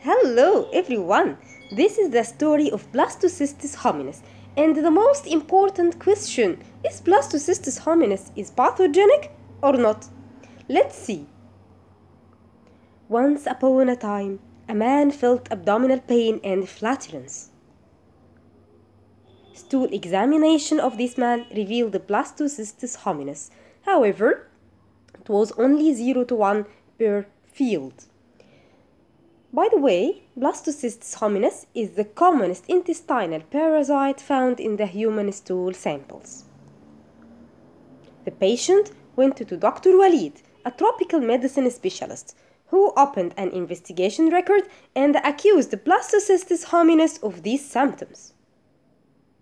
Hello everyone! This is the story of Blastocystis hominis and the most important question is Blastocystis hominis is pathogenic or not? Let's see. Once upon a time, a man felt abdominal pain and flatulence. Stool examination of this man revealed the Blastocystis hominis. However, it was only 0 to 1 per field. By the way, Blastocystis hominis is the commonest intestinal parasite found in the human stool samples. The patient went to Dr. Walid, a tropical medicine specialist, who opened an investigation record and accused the Blastocystis hominis of these symptoms.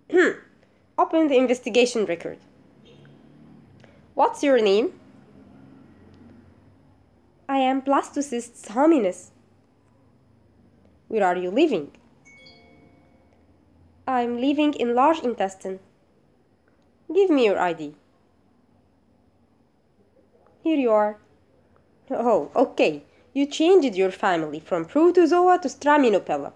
Hmm. Open the investigation record. What's your name? I am Blastocystis hominis. Where are you living? I'm living in large intestine. Give me your ID. Here you are. Oh, okay. You changed your family from Protozoa to Stramenopila.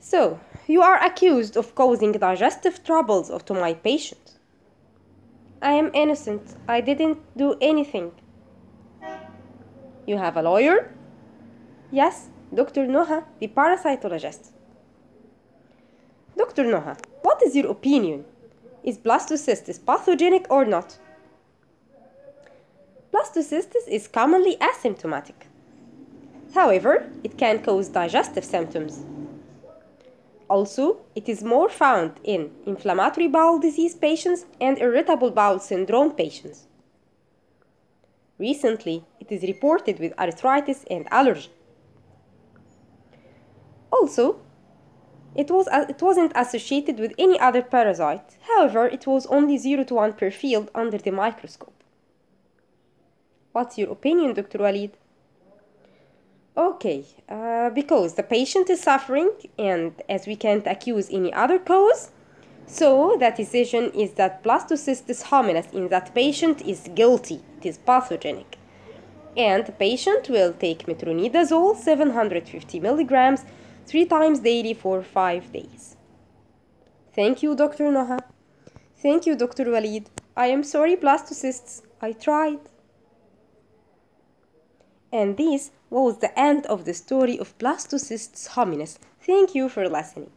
So, you are accused of causing digestive troubles of to my patient. I am innocent. I didn't do anything. You have a lawyer? Yes, Dr. Noha, the parasitologist. Dr. Noha, what is your opinion? Is blastocystis pathogenic or not? Blastocystis is commonly asymptomatic. However, it can cause digestive symptoms. Also, it is more found in inflammatory bowel disease patients and irritable bowel syndrome patients. Recently, it is reported with arthritis and allergy. Also, it, was, it wasn't associated with any other parasite. However, it was only 0 to 1 per field under the microscope. What's your opinion, Dr. Walid? Okay, uh, because the patient is suffering and as we can't accuse any other cause, so the decision is that blastocystis hominis in that patient is guilty, it is pathogenic. And the patient will take metronidazole 750 milligrams three times daily for five days. Thank you, Dr. Noha. Thank you, Dr. Walid. I am sorry, blastocystis. I tried. And this was the end of the story of Blastocystis hominis. Thank you for listening.